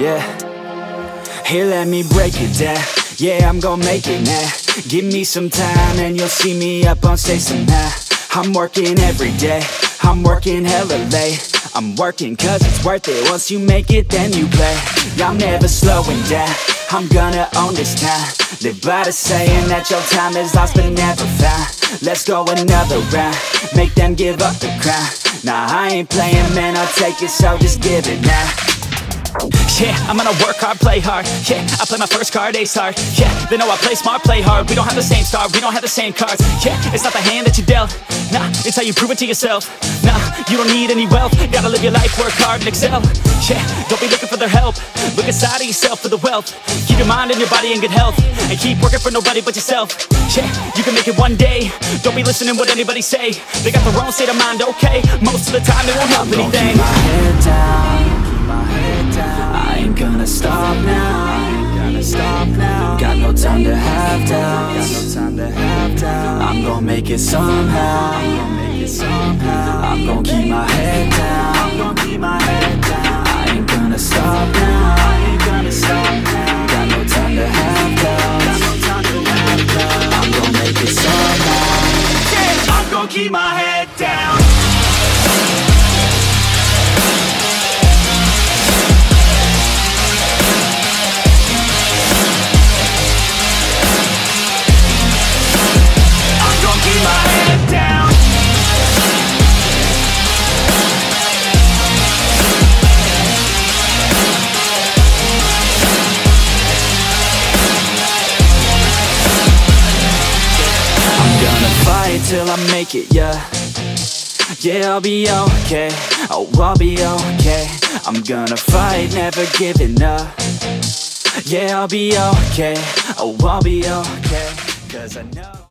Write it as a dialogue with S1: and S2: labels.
S1: Yeah. Here, let me break it down. Yeah, I'm gonna make it now. Give me some time and you'll see me up on stage somehow. I'm working every day. I'm working hella late. I'm working cause it's worth it. Once you make it, then you play. I'm never slowing down. I'm gonna own this town. Live by the saying that your time is lost but never found. Let's go another round. Make them give up the crown. Nah, I ain't playing, man. I'll take it, so just give it now. Yeah, I'm gonna work hard, play hard. Yeah, I play my first card, ace hard Yeah, they know I play smart, play hard. We don't have the same star, we don't have the same cards. Yeah, it's not the hand that you dealt. Nah, it's how you prove it to yourself. Nah, you don't need any wealth. Gotta live your life, work hard and excel. Yeah, don't be looking for their help. Look inside of yourself for the wealth. Keep your mind and your body in good health. And keep working for nobody but yourself. Yeah, you can make it one day. Don't be listening what anybody say. They got their own state of mind, okay. Most of the time it won't help anything
S2: time to have doubts. I'm gonna make it somehow. I'm gonna keep my head down. I'm gonna keep my head down. I ain't gonna stop now. I ain't gonna stop now. Got no time to have doubts. Got no time to have doubts. I'm gonna make it somehow.
S1: I'm gonna keep my head gonna fight till I make it, yeah. Yeah, I'll be okay, oh, I'll be okay. I'm gonna fight, never giving up. Yeah, I'll be okay, oh, I'll be okay Cause I know